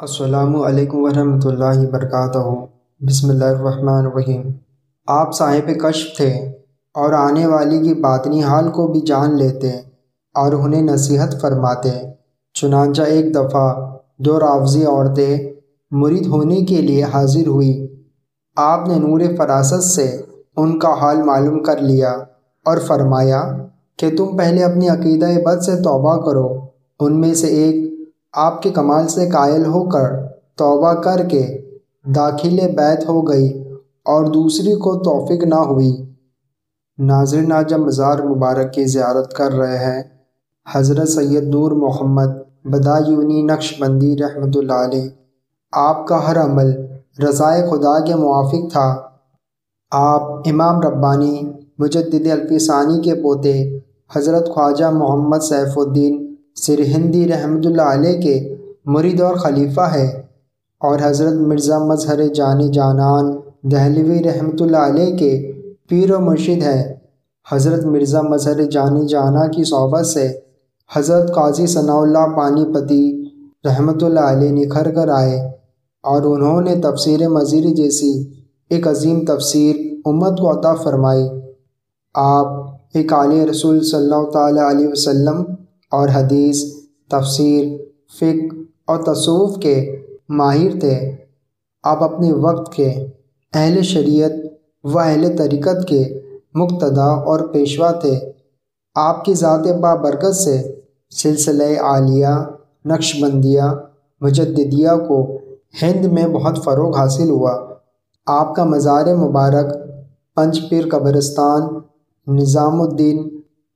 असलकम वरहमल वरक बसमीम आप साहिब कश्फ थे और आने वाली की बातनी हाल को भी जान लेते और उन्हें नसीहत फरमाते चुनाचा एक दफ़ा दो रावजी औरतें मुरीद होने के लिए हाजिर हुई आपने नूर फरासत से उनका हाल मालूम कर लिया और फरमाया कि तुम पहले अपनी अकीद बद से तौबा करो। उनमें से एक आपके कमाल से कायल होकर तौबा करके दाखिल बैत हो गई और दूसरी को तौफिक ना हुई। नाजरन आज मज़ार मुबारक की ज़्यारत कर रहे हैं। हज़रत सैयद नूर मोहम्मद बदायूनी नक्शबंदी रहमत आपका हर अमल रज़ाए खुदा के मुआफ़ था। आप इमाम रब्बानी मुजद अल्फ़िसानी के पोते, हज़रत ख्वाजा मोहम्मद सैफ़ुद्दीन सिरहिंदी रहमतुल्लाह के मुरीद और ख़लीफ़ा है और हज़रत मिर्ज़ा मजहर जान जानान दहलवी रहमतुल्लाह के पीर व मुर्शिद है। हज़रत मिर्ज़ा मजहर जान जाना की सोबत से हज़रत काजी सनाउल्ला पानीपति रहमतुल्लाह निखर कर आए और उन्होंने तफसीर मज़ीरी जैसी एक अजीम तफसीर उम्मत को अता फरमाई आप एक आल रसूल सल्लल्लाहु अलैहि और हदीस, तफसीर, फ़िक और तसूफ़ के माहिर थे। आप अपने वक्त के अहल शरीयत व अहल तरीक़त के मुक्तदा और पेशवा थे। आपकी ज़ात बाबरकत से सिलसिले आलिया, नक्शबंदिया मुजदिया को हिंद में बहुत फ़रोग हासिल हुआ। आपका मज़ार मुबारक, पंचपीर कब्रस्तान, निज़ामुद्दीन,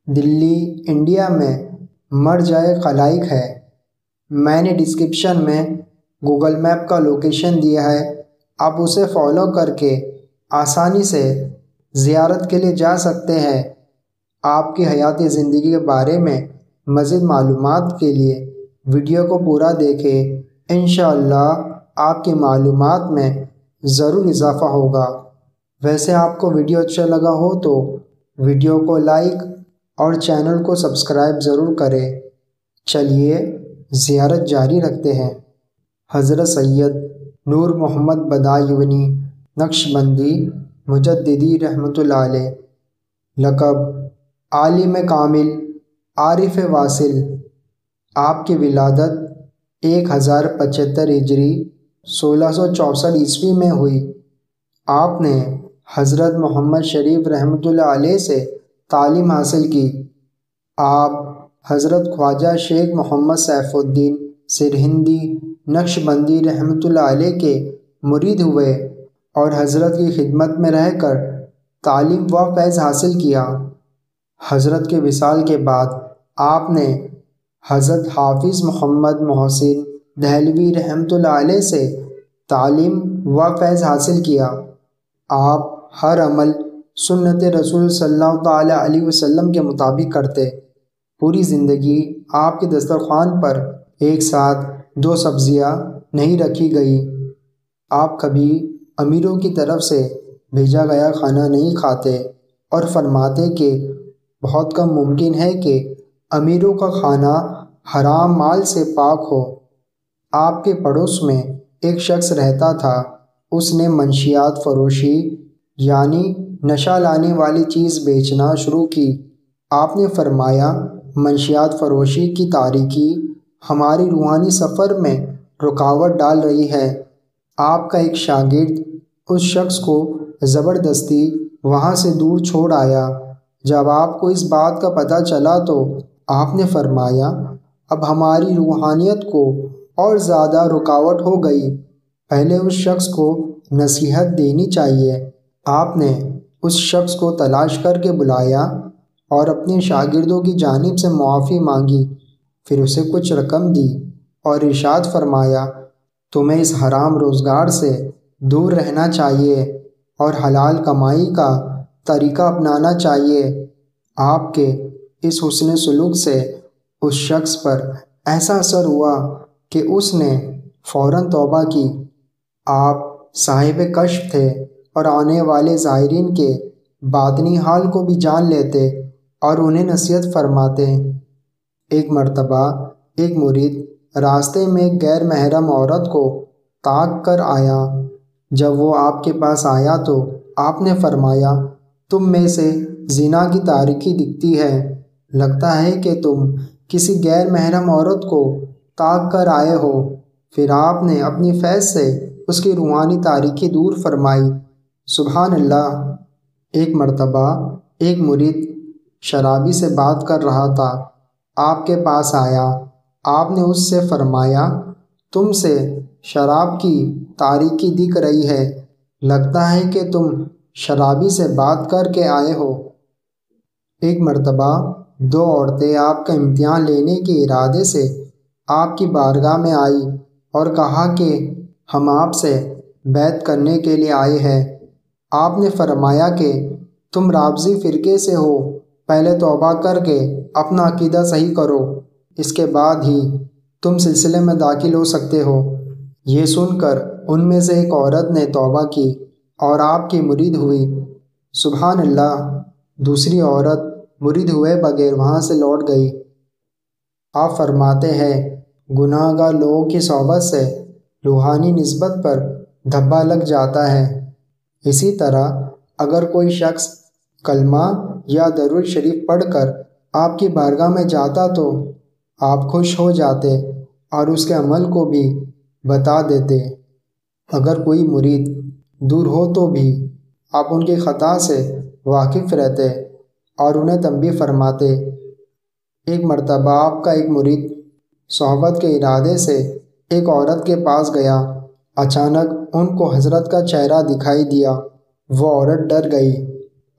दिल्ली, इंडिया में मर जाए खलाइक है। मैंने डिस्क्रिप्शन में गूगल मैप का लोकेशन दिया है। आप उसे फॉलो करके आसानी से ज़ियारत के लिए जा सकते हैं। आपकी हयाती ज़िंदगी के बारे में मज़ीद मालूम के लिए वीडियो को पूरा देखें। इन आपकी मालूम में ज़रूर इजाफ़ा होगा। वैसे आपको वीडियो अच्छा लगा हो तो वीडियो को लाइक और चैनल को सब्सक्राइब ज़रूर करें। चलिए ज़ियारत जारी रखते हैं। हज़रत सैयद नूर मोहम्मद बदायूनी नक्शबंदी मुजद्दी रहमत लकब आलिम कामिल आरिफ वासिल। आपकी विलादत एक हज़ार पचहत्तर हिजरी सोलह ईस्वी में हुई। आपने हज़रत मोहम्मद शरीफ रहमत से तालीम हासिल की। आप हज़रत ख्वाजा शेख मोहम्मद सैफ़ुद्दीन सिरहिंदी नक्शबंदी रहमत के मुरीद हुए और हज़रत की खिदमत में रहकर तालीम व फैज़ हासिल किया। हज़रत के विसाल के बाद आपने हज़रत हाफिज़ मोहम्मद मोहसिन दहलवी रहमत से तालीम व फैज़ हासिल किया। आप हर अमल सुन्नत रसूल सल्लल्लाहु अलैहि वसल्लम के मुताबिक करते। पूरी ज़िंदगी आपके दस्तरखान पर एक साथ दो सब्ज़ियाँ नहीं रखी गई। आप कभी अमीरों की तरफ़ से भेजा गया खाना नहीं खाते और फरमाते कि बहुत कम मुमकिन है कि अमीरों का खाना हराम माल से पाक हो। आपके पड़ोस में एक शख्स रहता था, उसने मंशियात फरोशी, यानी नशा लाने वाली चीज़ बेचना शुरू की। आपने फरमाया, मंशियात फरोशी की तारीकी हमारी रूहानी सफ़र में रुकावट डाल रही है। आपका एक शागिर्द उस शख्स को ज़बरदस्ती वहाँ से दूर छोड़ आया। जब आपको इस बात का पता चला तो आपने फरमाया, अब हमारी रूहानियत को और ज़्यादा रुकावट हो गई। पहले उस शख्स को नसीहत देनी चाहिए। आपने उस शख्स को तलाश करके बुलाया और अपने शागिर्दों की जानब से मुआफ़ी मांगी। फिर उसे कुछ रकम दी और इशाद फरमाया, तुम्हें इस हराम रोज़गार से दूर रहना चाहिए और हलाल कमाई का तरीका अपनाना चाहिए। आपके इस हुसन सलूक से उस शख्स पर ऐसा असर हुआ कि उसने फ़ौर तौबा की। आप साहिब कश्फ थे और आने वाले ज़ायरीन के बातनी हाल को भी जान लेते और उन्हें नसीहत फरमाते। एक मर्तबा, एक मुरीद रास्ते में गैर महरम औरत को ताक कर आया। जब वो आपके पास आया तो आपने फरमाया, तुम में से जिना की तारीखी दिखती है। लगता है कि तुम किसी गैर महरम औरत को ताक कर आए हो। फिर आपने अपनी फैज से उसकी रूहानी तारीखी दूर फरमाई। सुबहान अल्लाह एक मर्तबा, एक मुरीद शराबी से बात कर रहा था। आपके पास आया। आपने उससे फरमाया तुमसे शराब की तारीखी दिख रही है। लगता है कि तुम शराबी से बात करके आए हो। एक मर्तबा, दो औरतें आपका इम्तिहान लेने के इरादे से आपकी बारगाह में आई और कहा कि हम आपसे बैत करने के लिए आए हैं। आपने फरमाया कि तुम राबजी फ़िरके से हो, पहले तौबा करके अपना अकीदा सही करो, इसके बाद ही तुम सिलसिले में दाखिल हो सकते हो। ये सुनकर उनमें से एक औरत ने तौबा की और आपकी मुरीद हुई। सुबहान अल्लाह दूसरी औरत मुरीद हुए बगैर वहाँ से लौट गई। आप फरमाते हैं गुनाहगार लोगों की सोबत से रूहानी नस्बत पर धब्बा लग जाता है। इसी तरह अगर कोई शख्स कलमा या दरुद शरीफ पढ़कर आपकी बारगाह में जाता तो आप खुश हो जाते और उसके अमल को भी बता देते। अगर कोई मुरीद दूर हो तो भी आप उनकी ख़ता से वाकिफ़ रहते और उन्हें तंबी फरमाते। एक मरतबा आपका एक मुरीद सोहबत के इरादे से एक औरत के पास गया। अचानक उनको हज़रत का चेहरा दिखाई दिया। वो औरत डर गई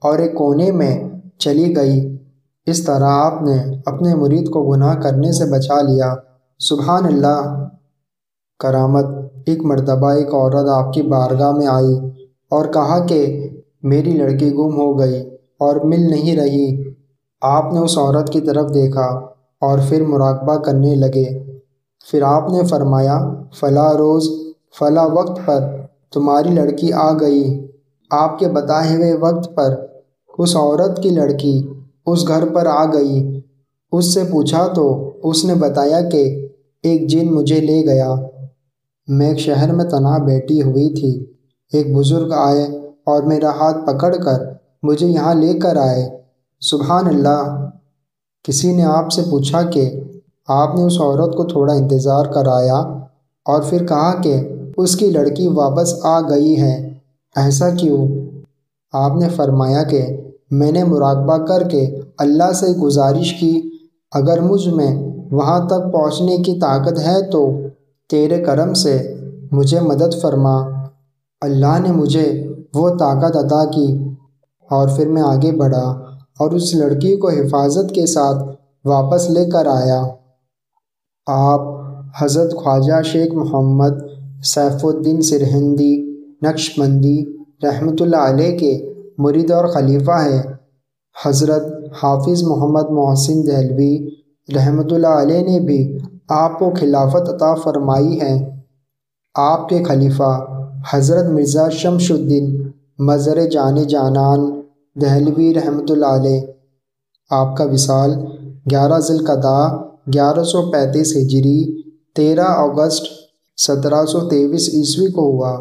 और एक कोने में चली गई। इस तरह आपने अपने मुरीद को गुनाह करने से बचा लिया। सुबहान अल्लाह करामत। एक मरतबा एक औरत आपकी बारगाह में आई और कहा कि मेरी लड़की गुम हो गई और मिल नहीं रही। आपने उस औरत की तरफ़ देखा। और फिर मुराकबा करने लगे। फिर आपने फरमाया, फ़ला रोज़, फ़ला वक्त पर तुम्हारी लड़की आ गई। आपके बताए हुए वक्त पर उस औरत की लड़की उस घर पर आ गई। उससे पूछा तो उसने बताया कि एक जिन मुझे ले गया। मैं एक शहर में तना बैठी हुई थी। एक बुज़ुर्ग आए और मेरा हाथ पकड़कर मुझे यहाँ लेकर आए। सुबहान अल्लाह किसी ने आपसे पूछा कि आपने उस औरत को थोड़ा इंतज़ार कराया और फिर कहा कि उसकी लड़की वापस आ गई है। ऐसा क्यों? आपने फरमाया कि मैंने मुराकबा करके अल्लाह से गुजारिश की, अगर मुझमें वहाँ तक पहुँचने की ताकत है तो तेरे करम से मुझे मदद फरमा। अल्लाह ने मुझे वो ताकत अदा की और फिर मैं आगे बढ़ा। और उस लड़की को हिफाजत के साथ वापस लेकर आया। आप हज़रत ख्वाजा शेख मोहम्मद सैफुद्दीन सिरहिंदी, नक्शबंदी, रहमतुल्लाह अलैह के मुरीद और ख़लीफ़ा है। हज़रत हाफिज़ मोहम्मद मोहसिन दहलवी रहमतुल्लाह अलैह ने भी आपको खिलाफत अता फ़रमाई है। आपके खलीफा हज़रत मिर्ज़ा शमशुद्दीन मज़र जान जानान दहलवी रहमत आपका विशाल ग्यारह ज़िलकदा, ग्यारह सौ पैंतीस हिजरी, तेरह अगस्त सत्रह सौ तेईस ईस्वी को हुआ।